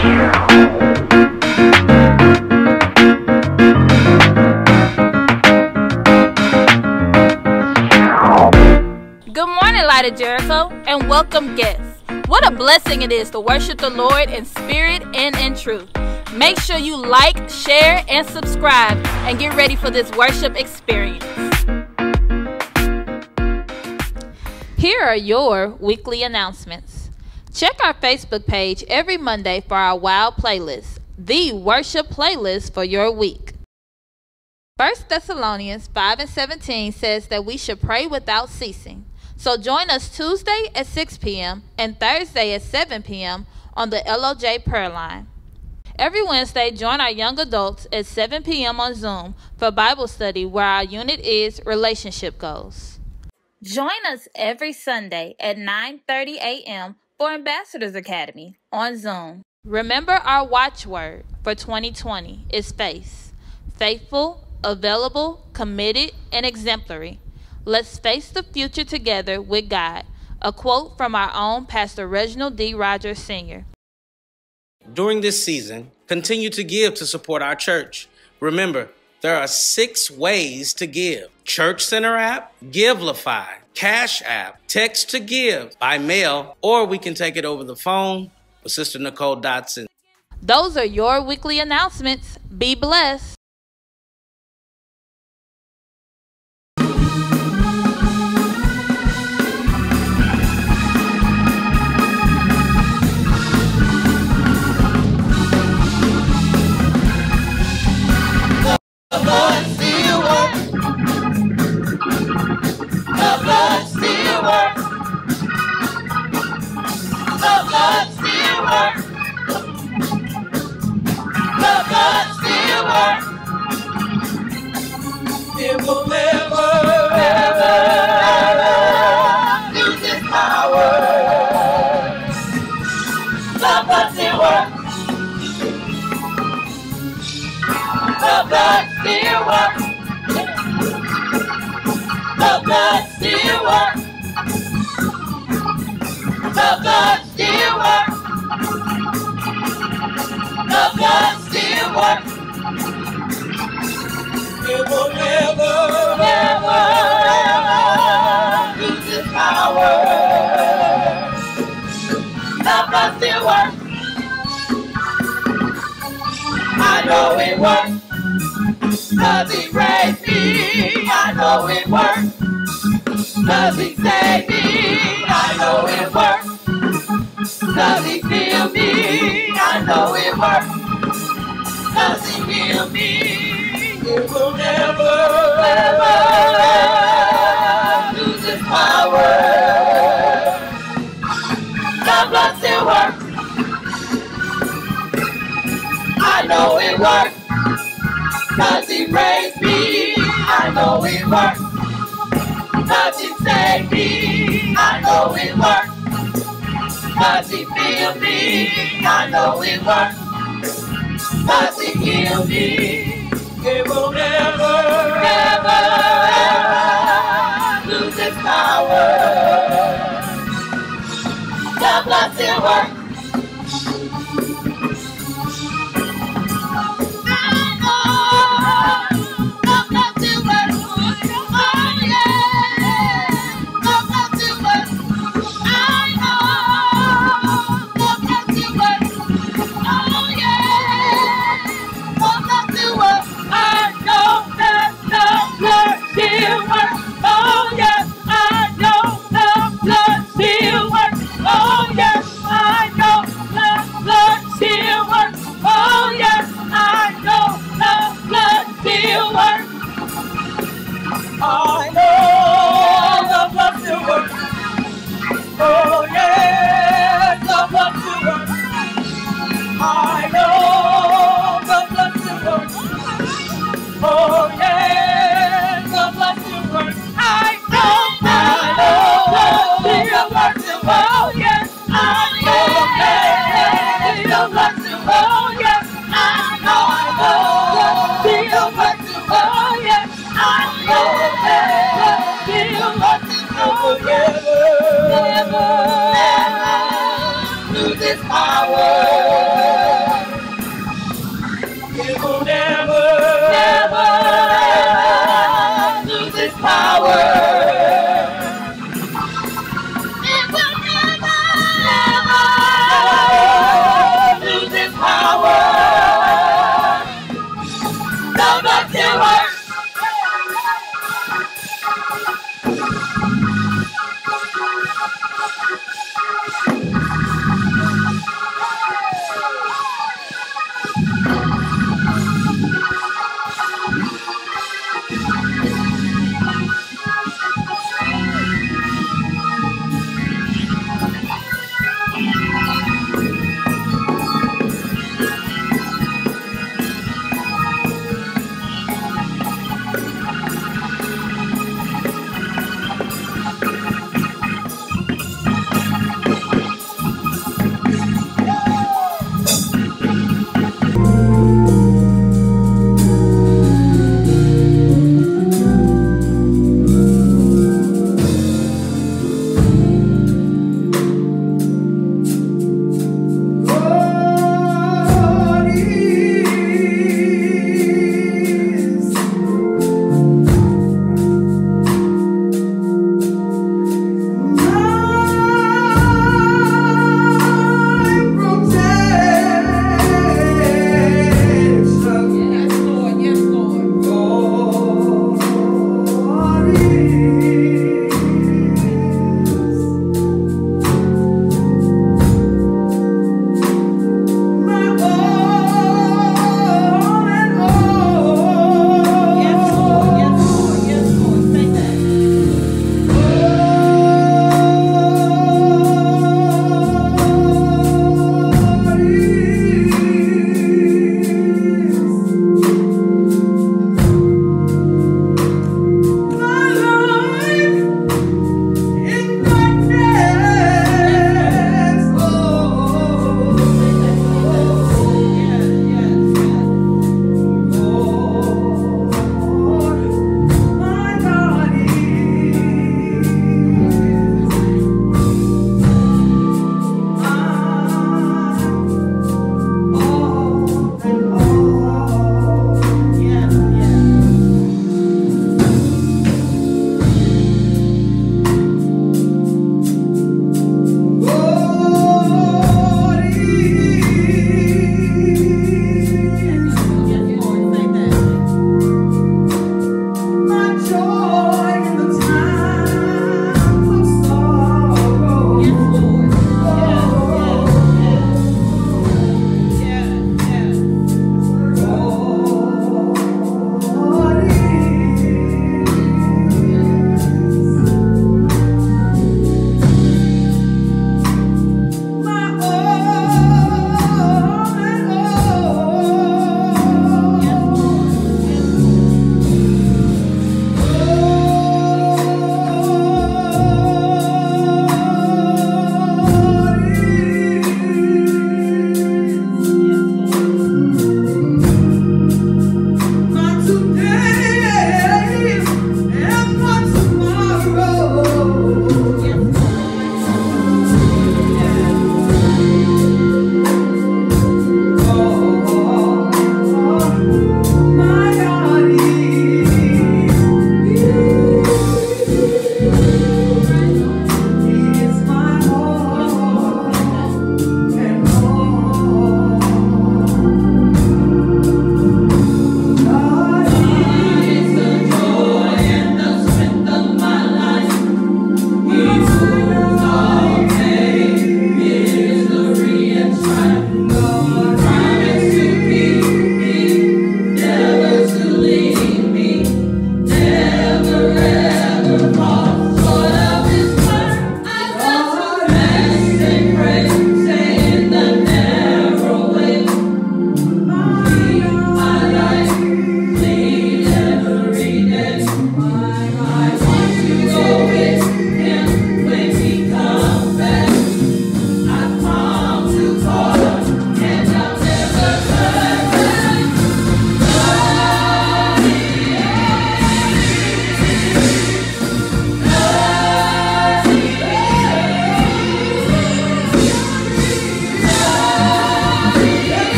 Good morning, Lite of Jericho, and welcome guests. What a blessing it is to worship the Lord in spirit and in truth. Make sure you like, share, and subscribe, and get ready for this worship experience. Here are your weekly announcements. Check our Facebook page every Monday for our WOW playlist, the worship playlist for your week. 1 Thessalonians 5 and 17 says that we should pray without ceasing. So join us Tuesday at 6 p.m. and Thursday at 7 p.m. on the LOJ prayer line. Every Wednesday, join our young adults at 7 p.m. on Zoom for Bible study where our unit is Relationship Goals. Join us every Sunday at 9:30 a.m. for Ambassadors Academy on Zoom. Remember our watchword for 2020 is face. Faithful, available, committed, and exemplary. Let's face the future together with God. A quote from our own Pastor Reginald D. Rogers Sr. During this season, continue to give to support our church. Remember, there are six ways to give. Church Center app, Givelify, Cash app, text to give by mail, or we can take it over the phone with Sister Nicole Dotson. Those are your weekly announcements. Be blessed. Does he save me? I know it works. Does he feel me? I know it works. Does he heal me? It will never, never, ever lose its power. God bless your work.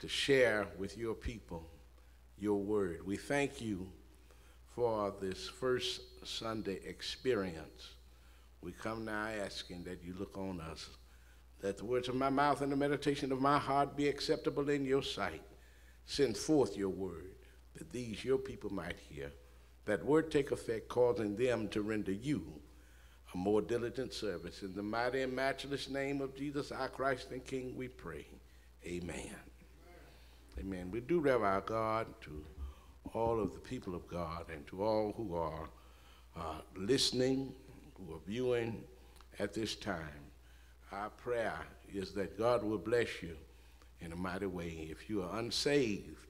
To share with your people your word. We thank you for this first Sunday experience. We come now asking that you look on us, that the words of my mouth and the meditation of my heart be acceptable in your sight. Send forth your word, that these your people might hear. That word take effect, causing them to render you a more diligent service. In the mighty and matchless name of Jesus, our Christ and King, we pray. Amen. Amen. We do rev our God to all of the people of God and to all who are uh, listening, who are viewing at this time. Our prayer is that God will bless you in a mighty way. If you are unsaved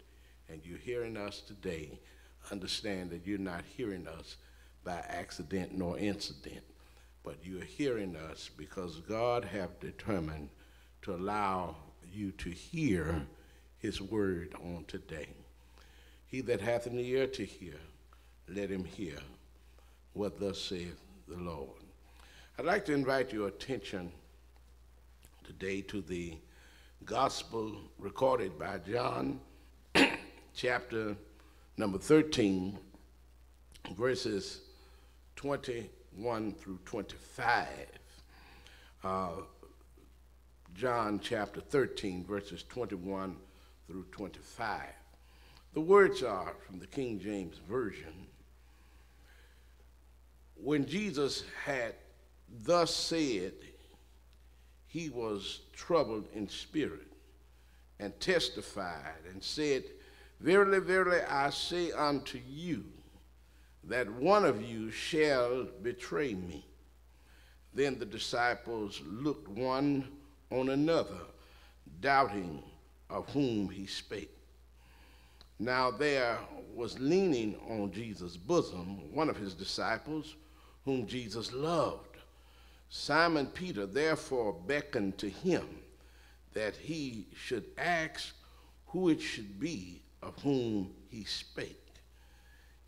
and you're hearing us today, understand that you're not hearing us by accident nor incident but you're hearing us because God have determined to allow you to hear his word on today. He that hath an ear to hear, let him hear what thus saith the Lord. I'd like to invite your attention today to the gospel recorded by John, chapter number 13, verses 21 through 25. Uh, John chapter 13, verses 21 through 25. The words are from the King James Version. When Jesus had thus said, he was troubled in spirit and testified and said, Verily, verily, I say unto you, that one of you shall betray me. Then the disciples looked one on another, doubting of whom he spake. Now there was leaning on Jesus' bosom one of his disciples, whom Jesus loved. Simon Peter therefore beckoned to him that he should ask who it should be of whom he spake.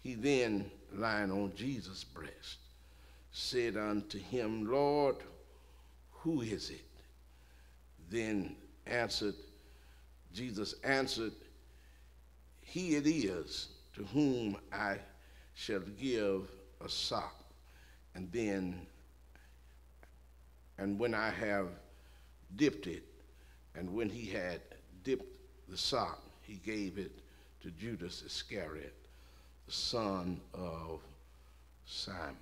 He then lying on Jesus' breast, said unto him, Lord, who is it? Then answered, Jesus answered, He it is to whom I shall give a sop. And then, and when I have dipped it, and when he had dipped the sop, he gave it to Judas Iscariot the son of Simon.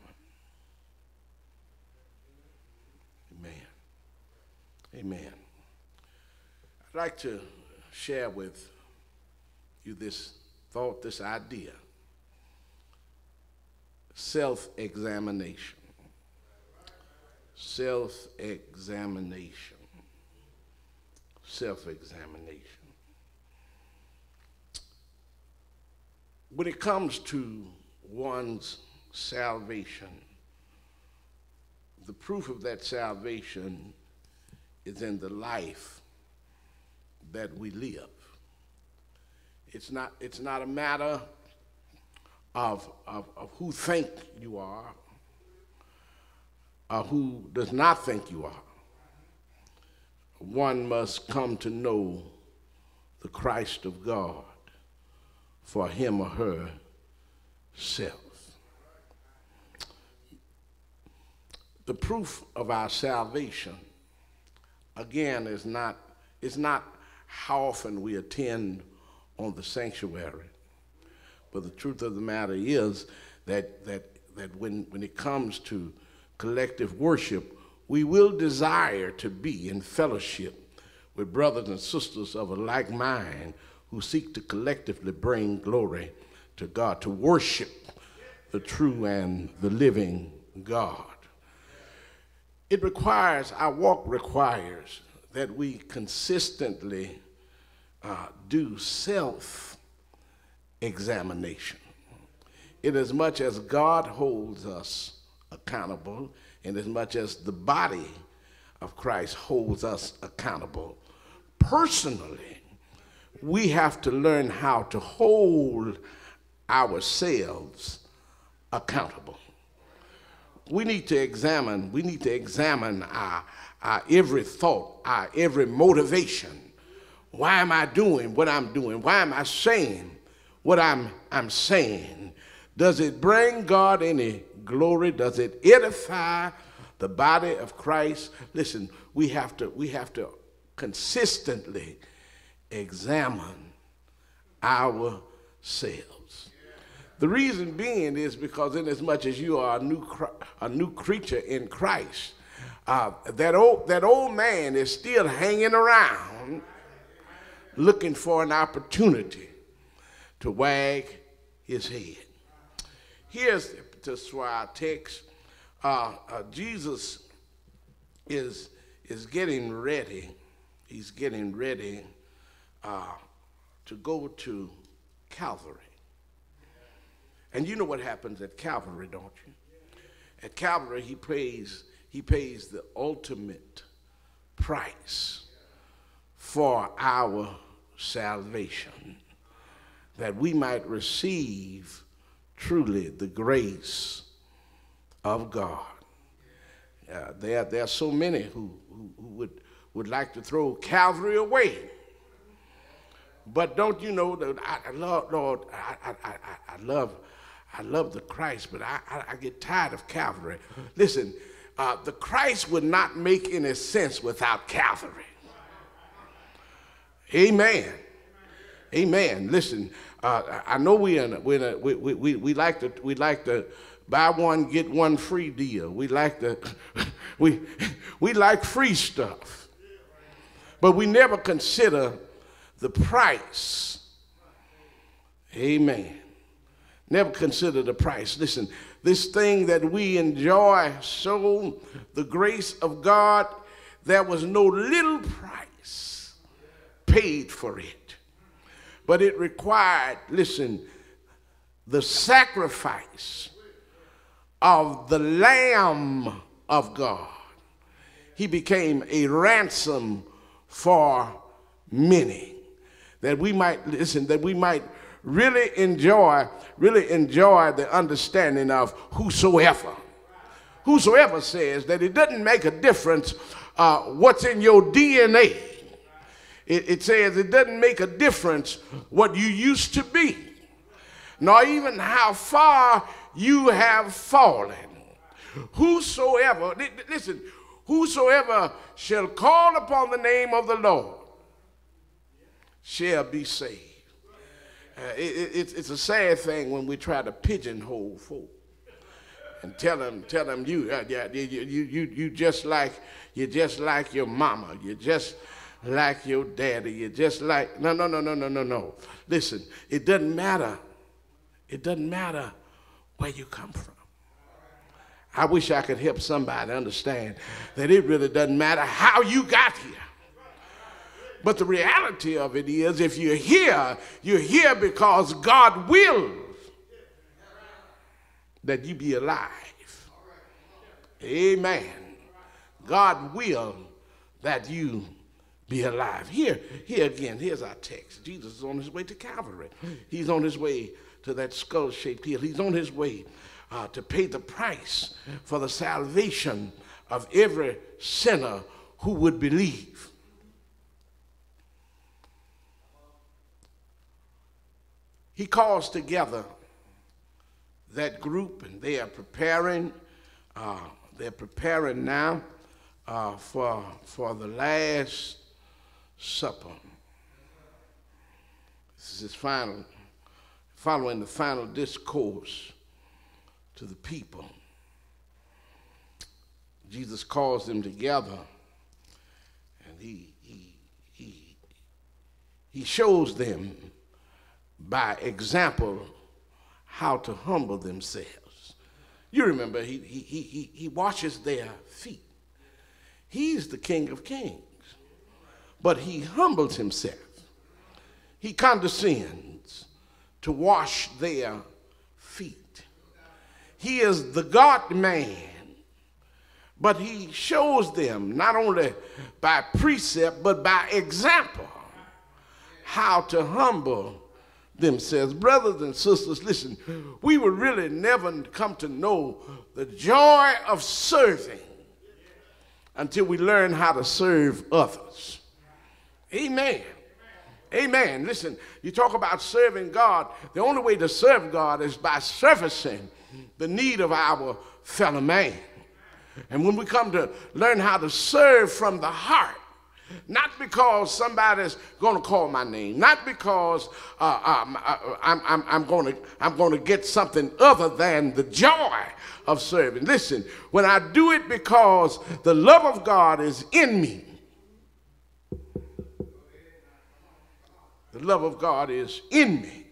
Amen. Amen. I'd like to share with you this thought, this idea self examination. Self examination. Self examination. when it comes to one's salvation, the proof of that salvation is in the life that we live. It's not, it's not a matter of, of, of who think you are or who does not think you are. One must come to know the Christ of God for him or her self. The proof of our salvation, again, is not, is not how often we attend on the sanctuary. But the truth of the matter is that, that, that when, when it comes to collective worship, we will desire to be in fellowship with brothers and sisters of a like mind who seek to collectively bring glory to God, to worship the true and the living God. It requires, our walk requires that we consistently uh, do self examination. In as much as God holds us accountable, and as much as the body of Christ holds us accountable personally, we have to learn how to hold ourselves accountable. we need to examine, we need to examine our, our every thought, our every motivation. Why am I doing what I'm doing? Why am I saying what I'm, I'm saying? Does it bring God any glory? Does it edify the body of Christ? Listen, we have to, we have to consistently examine ourselves. The reason being is because, inasmuch as much as you are a new, a new creature in Christ, uh, that, old, that old man is still hanging around looking for an opportunity to wag his head. Here's just why our text. Uh, uh, Jesus is, is getting ready. He's getting ready uh, to go to Calvary. And you know what happens at Calvary, don't you? At Calvary, he pays, he pays the ultimate price for our salvation, that we might receive truly the grace of God. Uh, there, there are so many who, who, who would, would like to throw Calvary away. But don't you know that I, I love, Lord, I, I, I, love, I love the Christ, but I, I, I get tired of Calvary. Listen, uh, the Christ would not make any sense without Calvary. Amen. Amen. Listen, uh, I know we in we, in a, we, we, we like to we like to buy one get one free deal. We like to we we like free stuff, but we never consider the price. Amen. Never consider the price. Listen, this thing that we enjoy so, the grace of God, there was no little price paid for it but it required, listen, the sacrifice of the Lamb of God. He became a ransom for many. That we might, listen, that we might really enjoy, really enjoy the understanding of whosoever. Whosoever says that it doesn't make a difference uh, what's in your DNA it, it says it doesn't make a difference what you used to be, nor even how far you have fallen. Whosoever, listen, whosoever shall call upon the name of the Lord shall be saved. Uh, it, it, it's a sad thing when we try to pigeonhole folk and tell them, tell them you, uh, you, you, you, you just like, you're just like your mama. You're just like your daddy. You're just like, no, no, no, no, no, no, no. Listen, it doesn't matter. It doesn't matter where you come from. I wish I could help somebody understand that it really doesn't matter how you got here. But the reality of it is, if you're here, you're here because God wills that you be alive. Amen. God will that you be alive. Here, here again, here's our text. Jesus is on his way to Calvary. He's on his way to that skull shaped hill. He's on his way uh, to pay the price for the salvation of every sinner who would believe. He calls together that group, and they are preparing. Uh, they're preparing now uh, for, for the last Supper. This is his final, following the final discourse to the people. Jesus calls them together and he, he, he, he shows them by example how to humble themselves. You remember, he, he, he, he washes their feet. He's the King of Kings but he humbles himself. He condescends to wash their feet. He is the God man, but he shows them not only by precept, but by example how to humble themselves. Brothers and sisters, listen, we will really never come to know the joy of serving until we learn how to serve others. Amen. Amen. Listen, you talk about serving God. The only way to serve God is by servicing the need of our fellow man. And when we come to learn how to serve from the heart, not because somebody's going to call my name, not because uh, um, uh, I'm, I'm, I'm going to I'm going to get something other than the joy of serving. Listen, when I do it because the love of God is in me, the love of God is in me.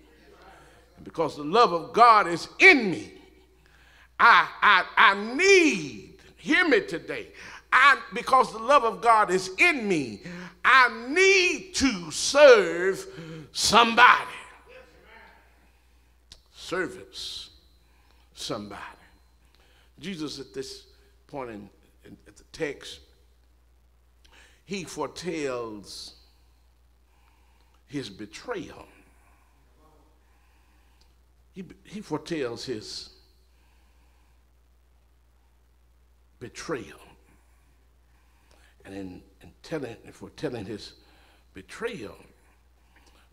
And because the love of God is in me, I, I, I need, hear me today, I, because the love of God is in me, I need to serve somebody. Service somebody. Jesus, at this point in, in at the text, he foretells his betrayal. He, he foretells his betrayal. And in, in telling, for telling his betrayal,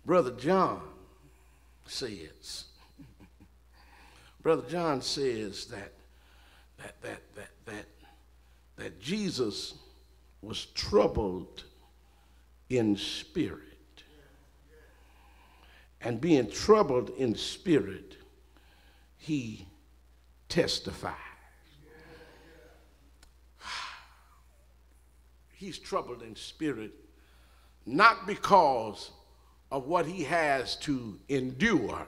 Brother John says, Brother John says that, that, that, that, that, that Jesus was troubled in spirit. And being troubled in spirit, he testified. He's troubled in spirit, not because of what he has to endure,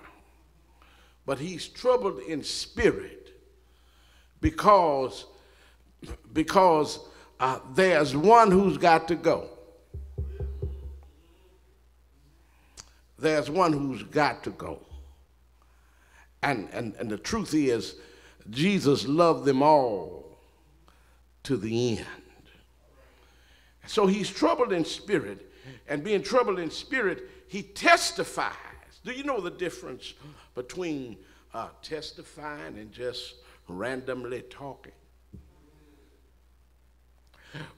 but he's troubled in spirit because, because uh, there's one who's got to go. There's one who's got to go. And, and, and the truth is, Jesus loved them all to the end. So he's troubled in spirit, and being troubled in spirit, he testifies. Do you know the difference between uh, testifying and just randomly talking?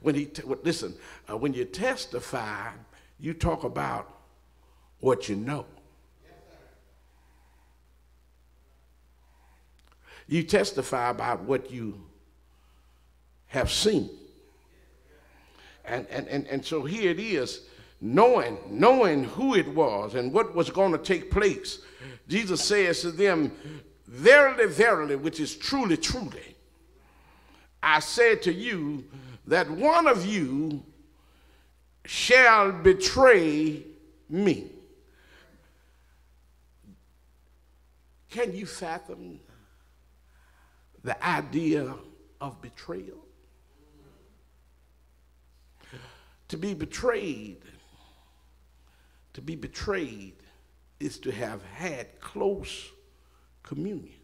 When he listen, uh, when you testify, you talk about what you know. You testify about what you have seen. And, and, and, and so here it is, knowing, knowing who it was and what was going to take place. Jesus says to them, Verily, verily, which is truly, truly, I said to you that one of you shall betray me. Can you fathom the idea of betrayal? To be betrayed, to be betrayed is to have had close communion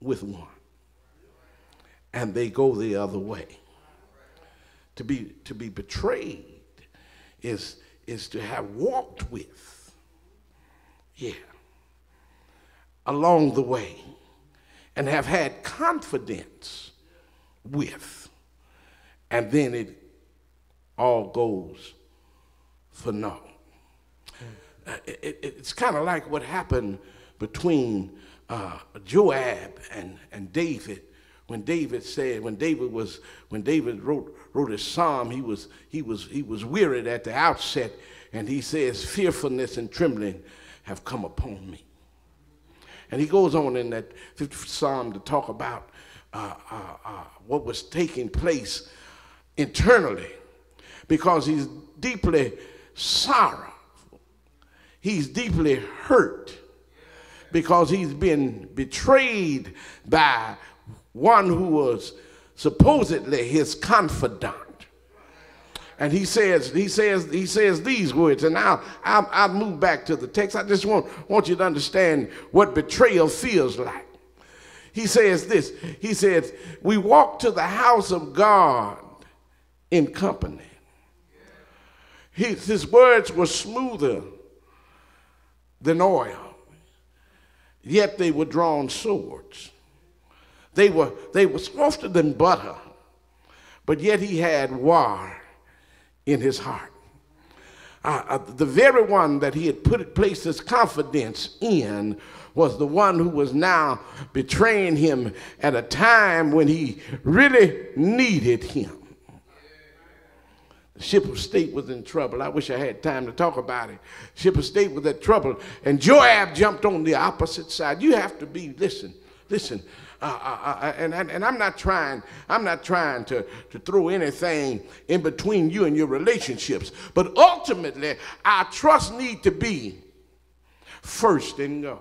with one. And they go the other way. To be, to be betrayed is, is to have walked with, yeah, along the way, and have had confidence with. And then it all goes for naught. Uh, it, it, it's kind of like what happened between uh, Joab and, and David when David said, when David was, when David wrote, wrote his psalm, he was, he was, he was wearied at the outset, and he says, fearfulness and trembling have come upon me. And he goes on in that 50th psalm to talk about uh, uh, uh, what was taking place internally because he's deeply sorrowful. He's deeply hurt because he's been betrayed by one who was supposedly his confidant. And he says, he says, he says these words, and I'll, I'll, I'll move back to the text. I just want, want you to understand what betrayal feels like. He says this, he says, we walk to the house of God in company. He, his words were smoother than oil, yet they were drawn swords. They were, they were softer than butter, but yet he had war in his heart. Uh, uh, the very one that he had put placed his confidence in was the one who was now betraying him at a time when he really needed him. Ship of state was in trouble. I wish I had time to talk about it. Ship of state was in trouble, and Joab jumped on the opposite side. You have to be, listen, listen. Uh, uh, uh, and, and, and I'm not trying, I'm not trying to, to throw anything in between you and your relationships. But ultimately, our trust need to be first in God.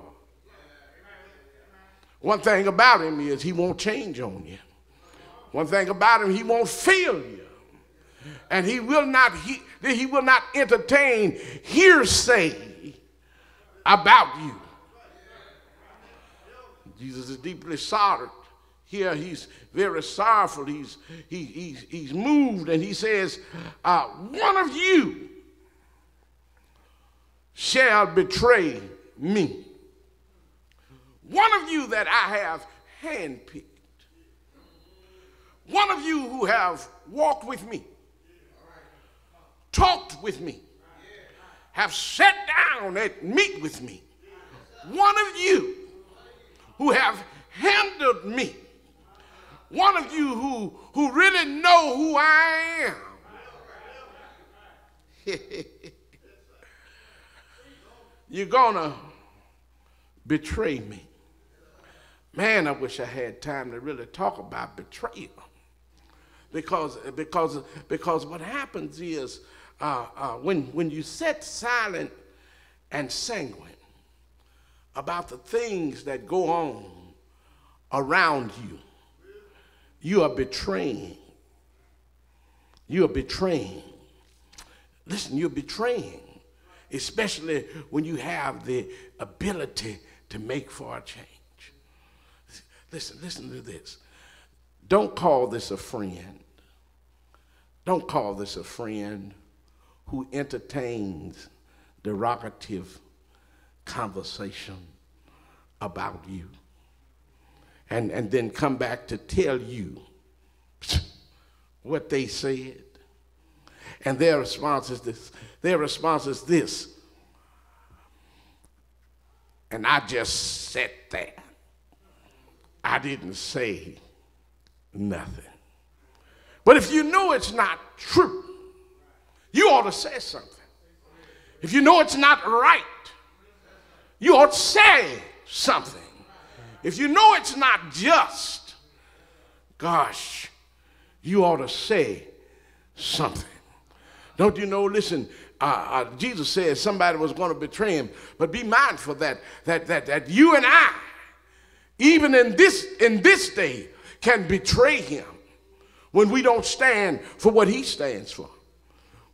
One thing about him is he won't change on you. One thing about him, he won't fail you. And he will not he, he will not entertain hearsay about you. Jesus is deeply sorrowed. Here he's very sorrowful. He's, he, he's, he's moved and he says, uh, One of you shall betray me. One of you that I have handpicked. One of you who have walked with me, talked with me, have sat down at meet with me. One of you who have handled me. One of you who, who really know who I am. You're gonna betray me. Man, I wish I had time to really talk about betrayal. Because, because, because what happens is uh, uh, when, when you sit silent and sanguine, about the things that go on around you. You are betraying. You are betraying. Listen, you're betraying, especially when you have the ability to make for a change. Listen, listen to this. Don't call this a friend. Don't call this a friend who entertains derogative conversation about you. And, and then come back to tell you what they said. And their response is this. Their response is this. And I just sat there. I didn't say nothing. But if you know it's not true, you ought to say something. If you know it's not right, you ought to say something. If you know it's not just, gosh, you ought to say something. Don't you know? Listen, uh, uh, Jesus said somebody was going to betray him, but be mindful that that that that you and I, even in this in this day, can betray him when we don't stand for what he stands for,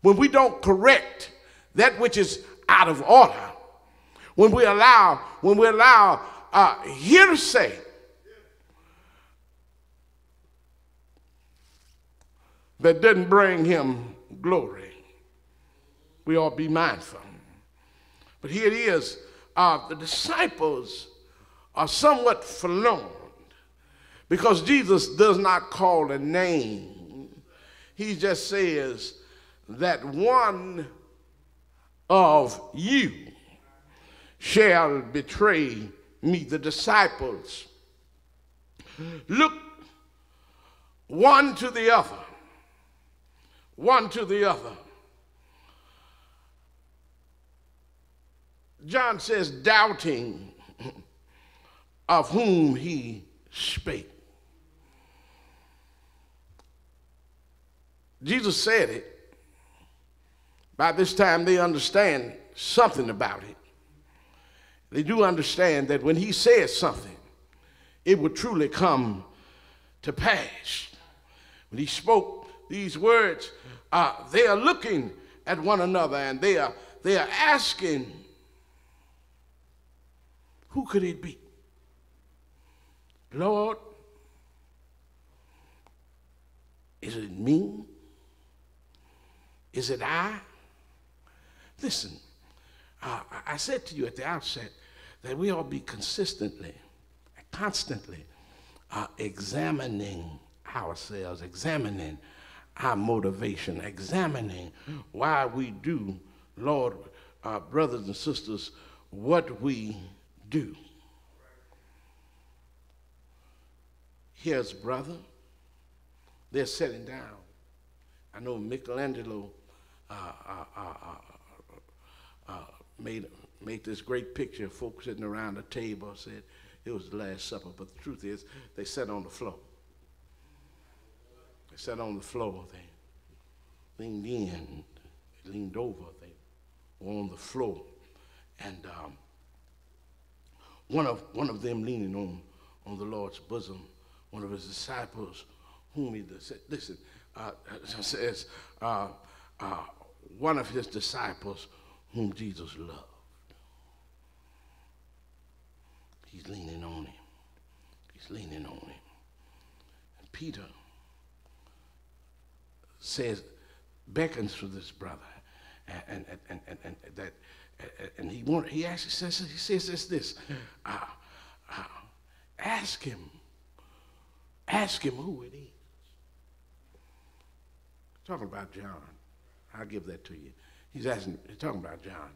when we don't correct that which is out of order when we allow, when we allow uh, hearsay that didn't bring him glory. We ought to be mindful. But here it is uh, the disciples are somewhat forlorn because Jesus does not call a name. He just says that one of you shall betray me, the disciples. Look one to the other, one to the other. John says, doubting of whom he spake. Jesus said it. By this time, they understand something about it they do understand that when he says something, it would truly come to pass. When he spoke these words, uh, they are looking at one another and they are, they are asking, who could it be? Lord, is it me? Is it I? Listen, uh, I said to you at the outset that we all be consistently, constantly uh, examining ourselves, examining our motivation, examining why we do, Lord, uh, brothers and sisters, what we do. Here's brother. They're sitting down. I know Michelangelo uh, uh, uh, made, made this great picture of folks sitting around the table, said it was the Last Supper, but the truth is they sat on the floor. They sat on the floor. They leaned in, they leaned over, they were on the floor. And um, one, of, one of them leaning on, on the Lord's bosom, one of his disciples, whom he said, listen, uh, says, uh, uh, one of his disciples whom Jesus loved. He's leaning on him. He's leaning on him. And Peter says, beckons for this brother. And, and, and, and, and that and he want, he actually says he says this this uh, uh, ask him ask him who it is talking about john i'll give that to you he's asking talking about john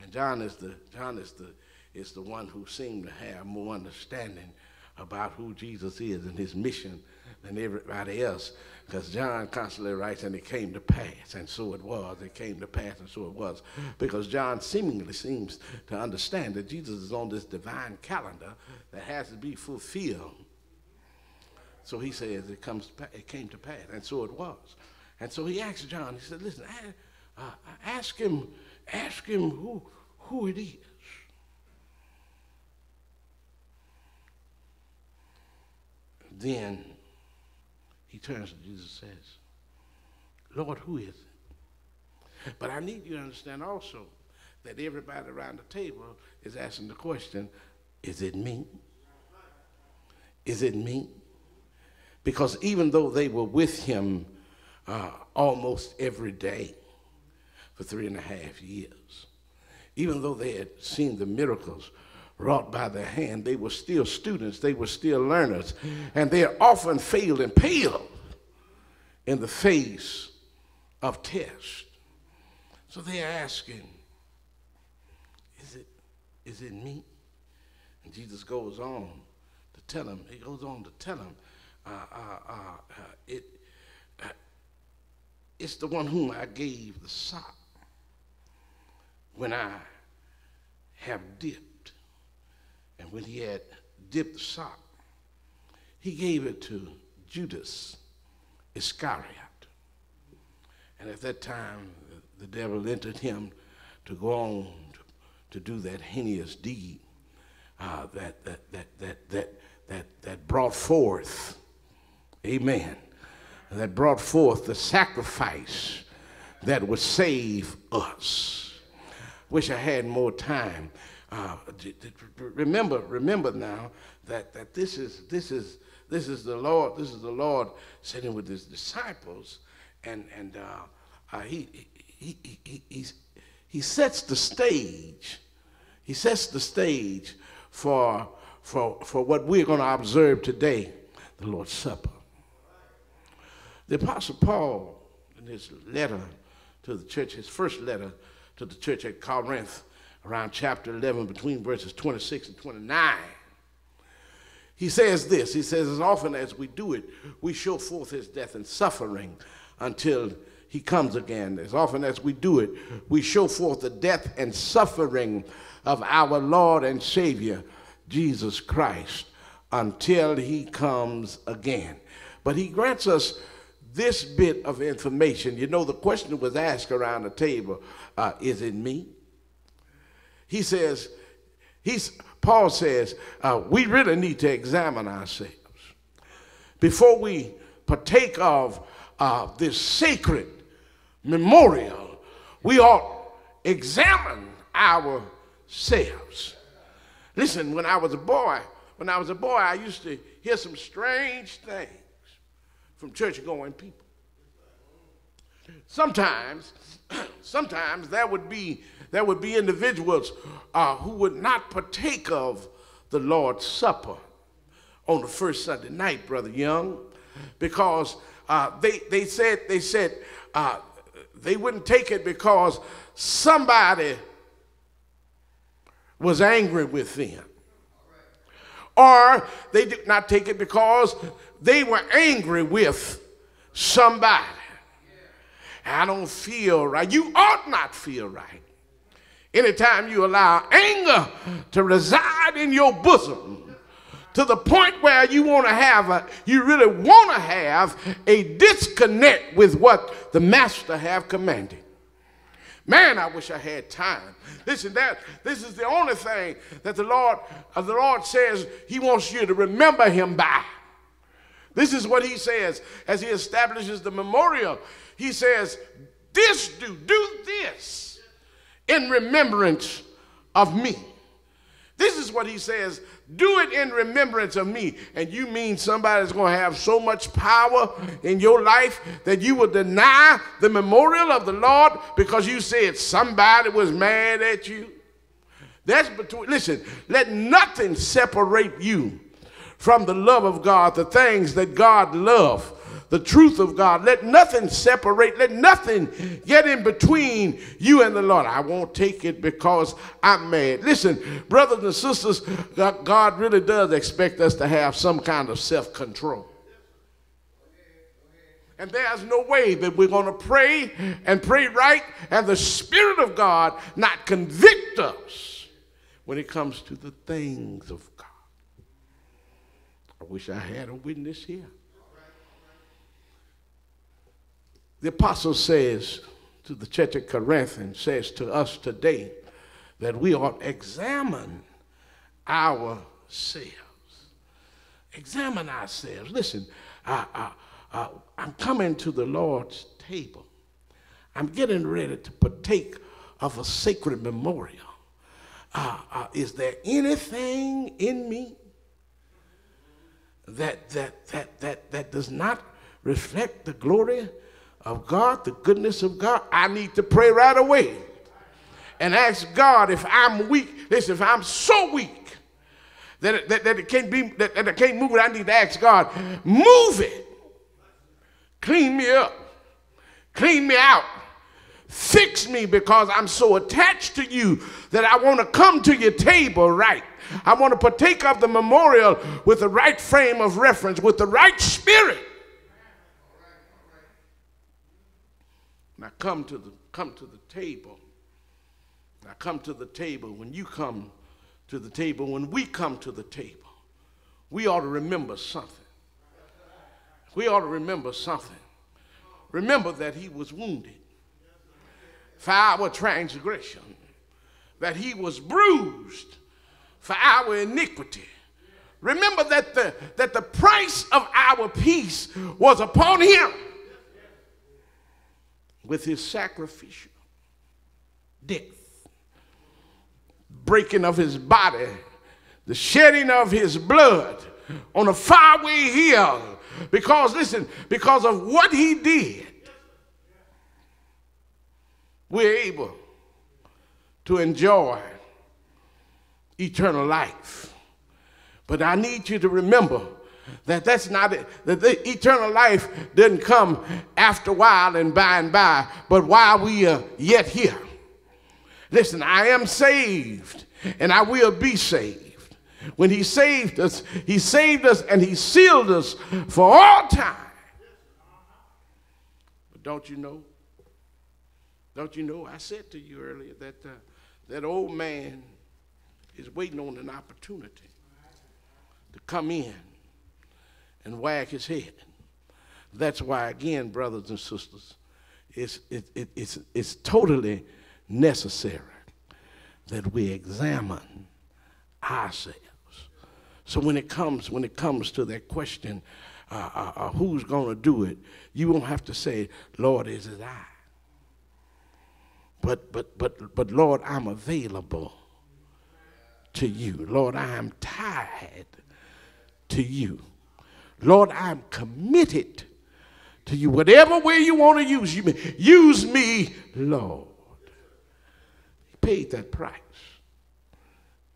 and john is the john is the is the one who seemed to have more understanding about who Jesus is and his mission than everybody else. Because John constantly writes, and it came to pass, and so it was. It came to pass, and so it was. Because John seemingly seems to understand that Jesus is on this divine calendar that has to be fulfilled. So he says it comes, it came to pass, and so it was. And so he asked John. He said, "Listen, uh, ask him, ask him who who it is." Then he turns to Jesus and says, Lord, who is it? But I need you to understand also that everybody around the table is asking the question, is it me? Is it me? Because even though they were with him uh, almost every day for three and a half years, even though they had seen the miracles wrought by their hand. They were still students, they were still learners, and they often failed and paled in the face of tests. So they are asking, is it, is it me? And Jesus goes on to tell them, he goes on to tell them, uh, uh, uh, uh it, uh, it's the one whom I gave the sop when I have dipped and when he had dipped the sock, he gave it to Judas Iscariot. And at that time, the devil entered him to go on to, to do that heinous deed uh, that, that, that, that, that, that, that brought forth, amen, that brought forth the sacrifice that would save us. Wish I had more time uh, remember, remember now that, that this is this is this is the Lord, this is the Lord sitting with his disciples, and and uh, uh, he, he, he, he, he, he sets the stage. He sets the stage for, for, for what we're going to observe today, the Lord's Supper. The Apostle Paul, in his letter to the church, his first letter to the church at Corinth, around chapter 11, between verses 26 and 29. He says this He says, As often as we do it, we show forth his death and suffering until he comes again. As often as we do it, we show forth the death and suffering of our Lord and Savior, Jesus Christ, until he comes again. But he grants us this bit of information. You know, the question was asked around the table uh, is it me? he says, he's, Paul says, uh, we really need to examine ourselves. Before we partake of uh, this sacred memorial, we ought examine ourselves. Listen, when I was a boy, when I was a boy, I used to hear some strange things from church going people. Sometimes, sometimes there would be there would be individuals uh, who would not partake of the Lord's Supper on the first Sunday night, Brother Young, because uh, they, they said, they said uh, they wouldn't take it because somebody was angry with them. Or they did not take it because they were angry with somebody. I don't feel right. You ought not feel right Anytime you allow anger to reside in your bosom to the point where you want to have a, you really want to have a disconnect with what the master have commanded. Man, I wish I had time. Listen, that this is the only thing that the Lord, uh, the Lord says He wants you to remember Him by. This is what He says as He establishes the memorial. He says, "This do, do this." in remembrance of me. This is what he says do it in remembrance of me. And you mean somebody's going to have so much power in your life that you will deny the memorial of the Lord because you said somebody was mad at you? That's between, listen, let nothing separate you from the love of God, the things that God loves the truth of God. Let nothing separate, let nothing get in between you and the Lord. I won't take it because I'm mad. Listen, brothers and sisters, God really does expect us to have some kind of self control. And there's no way that we're going to pray and pray right and the Spirit of God not convict us when it comes to the things of. I wish I had a witness here. The apostle says to the church of Corinth and says to us today that we ought examine ourselves. Examine ourselves. Listen, I, I, I, I'm coming to the Lord's table. I'm getting ready to partake of a sacred memorial. Uh, uh, is there anything in me that, that, that, that, that does not reflect the glory of God, the goodness of God, I need to pray right away and ask God if I'm weak. Listen, if I'm so weak that that, that it can't be that, that I can't move it, I need to ask God, move it. Clean me up. Clean me out. Fix me because I'm so attached to you that I want to come to your table right. I want to partake of the memorial with the right frame of reference, with the right spirit. Now come to the come to the table. Now come to the table. When you come to the table, when we come to the table, we ought to remember something. We ought to remember something. Remember that he was wounded for our transgression, that he was bruised for our iniquity. Remember that the, that the price of our peace was upon him with his sacrificial death, breaking of his body, the shedding of his blood on a faraway hill. Because, listen, because of what he did, we're able to enjoy eternal life. But I need you to remember that that's not it. That the eternal life didn't come after a while and by and by, but while we are yet here. Listen, I am saved and I will be saved. When he saved us, he saved us and he sealed us for all time. But don't you know? Don't you know? I said to you earlier that uh, that old man is waiting on an opportunity to come in and wag his head. That's why, again, brothers and sisters, it's, it, it, it's, it's totally necessary that we examine ourselves. So when it comes, when it comes to that question, uh, uh, uh, who's going to do it, you won't have to say, Lord, is it I? But, but, but, but Lord, I'm available to you. Lord, I am tied to you. Lord, I'm committed to you. Whatever way you want to use you, use me, Lord. He paid that price.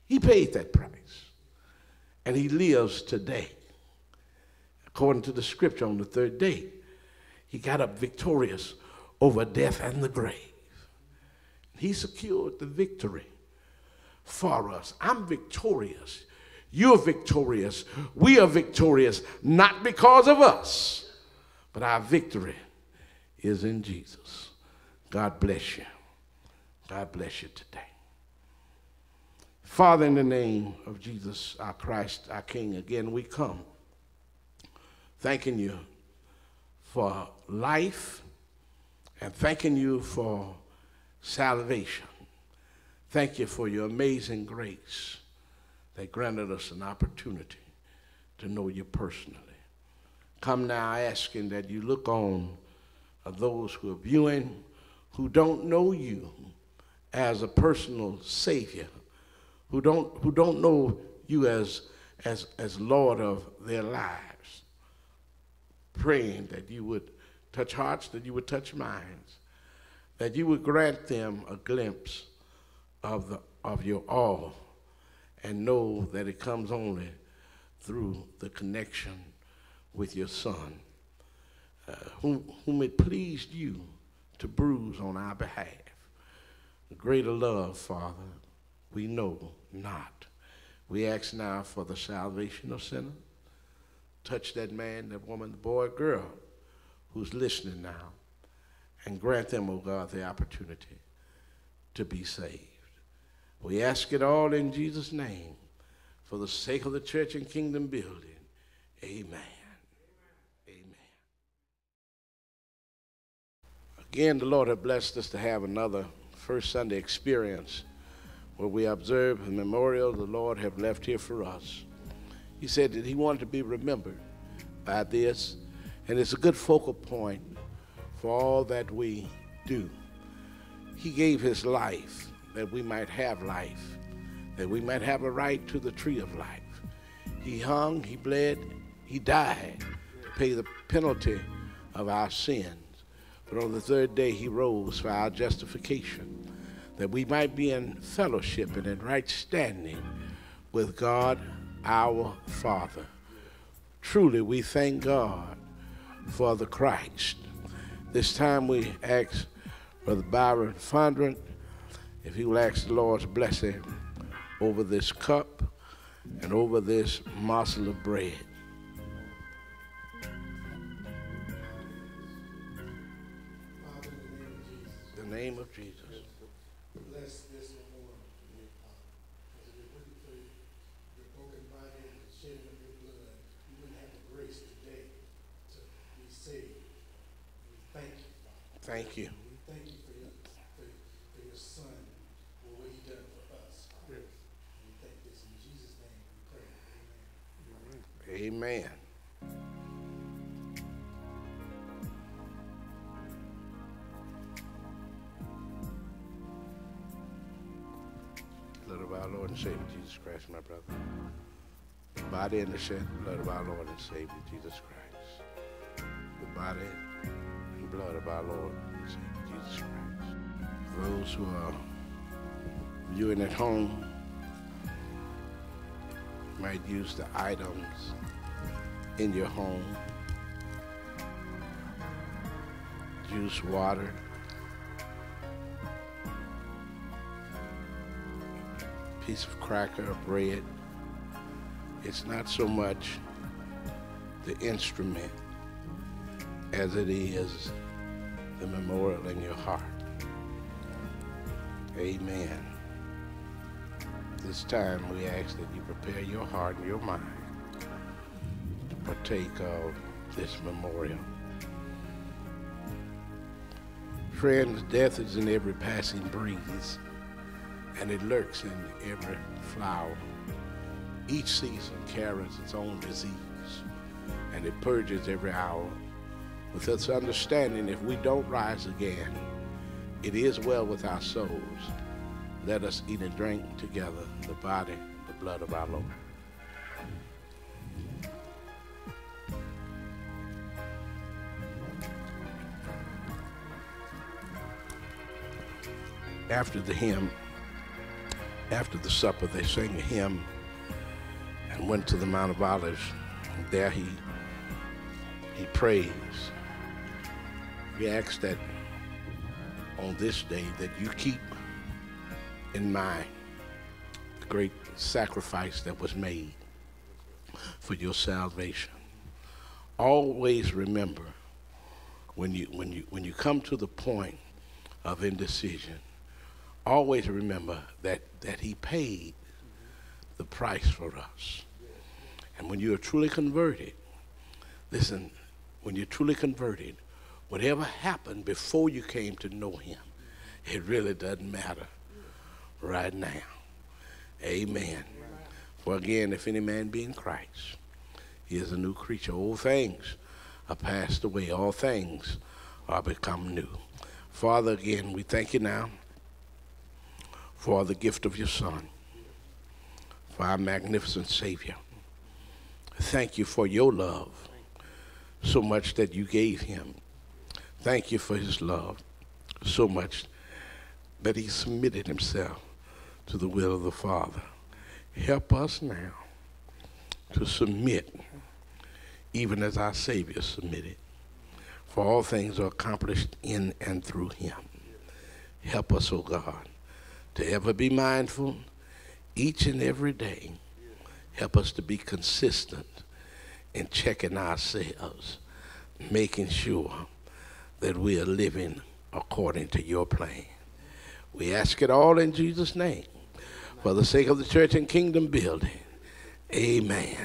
He paid that price. And he lives today. According to the scripture on the third day, he got up victorious over death and the grave. He secured the victory for us. I'm victorious. You're victorious. We are victorious, not because of us, but our victory is in Jesus. God bless you. God bless you today. Father, in the name of Jesus, our Christ, our King, again we come thanking you for life and thanking you for salvation. Thank you for your amazing grace that granted us an opportunity to know you personally. Come now asking that you look on those who are viewing who don't know you as a personal Savior, who don't, who don't know you as, as, as Lord of their lives. Praying that you would touch hearts, that you would touch minds, that you would grant them a glimpse of, the, of your all and know that it comes only through the connection with your Son, uh, whom, whom it pleased you to bruise on our behalf. Greater love, Father, we know not. We ask now for the salvation of sinners. Touch that man, that woman, the boy, girl who's listening now, and grant them, O oh God, the opportunity to be saved. We ask it all in Jesus' name for the sake of the church and kingdom building. Amen. Amen. Again, the Lord has blessed us to have another First Sunday experience where we observe the memorial the Lord have left here for us. He said that he wanted to be remembered by this, and it's a good focal point for all that we do. He gave his life that we might have life, that we might have a right to the tree of life. He hung, he bled, he died to pay the penalty of our sins. But on the third day, he rose for our justification, that we might be in fellowship and in right standing with God our Father. Truly, we thank God for the Christ. This time we ask Brother Byron Fondren if he will ask the Lord's blessing over this cup and over this morsel of bread. the name of Jesus. Bless this memorial, as we put it through your broken body and the shedding of your blood, you wouldn't have the grace today to be saved. We thank you, Father. Thank you. We thank you for your, for, for your son, for what he done for us. Father. We thank this in Jesus' name we pray. Amen. Amen. Blood of our Lord and Savior Jesus Christ, my brother. The body and the shed blood of our Lord and Savior Jesus Christ. The body and blood of our Lord Jesus Christ. Those who are viewing at home might use the items in your home. Juice, water, piece of cracker or bread. It's not so much the instrument as it is the memorial in your heart. Amen. This time we ask that you prepare your heart and your mind to partake of this memorial. Friends, death is in every passing breeze, and it lurks in every flower. Each season carries its own disease, and it purges every hour with this understanding if we don't rise again, it is well with our souls. Let us eat and drink together the body, the blood of our Lord. After the hymn, after the supper, they sang a hymn and went to the Mount of Olives. There he, he prays. We ask that on this day that you keep in mind the great sacrifice that was made for your salvation. Always remember when you when you when you come to the point of indecision, always remember that that he paid the price for us. And when you are truly converted, listen, when you're truly converted, whatever happened before you came to know him, it really doesn't matter right now. Amen. For again, if any man be in Christ, he is a new creature. Old things are passed away, all things are become new. Father, again, we thank you now for the gift of your Son, for our magnificent Savior. Thank you for your love, so much that you gave him. Thank you for his love, so much that he submitted himself to the will of the Father. Help us now to submit, even as our Savior submitted. For all things are accomplished in and through him. Help us, O oh God, to ever be mindful each and every day. Help us to be consistent in checking ourselves, making sure that we are living according to your plan. We ask it all in Jesus' name for the sake of the church and kingdom building. Amen.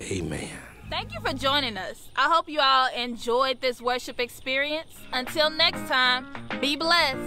Amen. Amen. Thank you for joining us. I hope you all enjoyed this worship experience. Until next time, be blessed.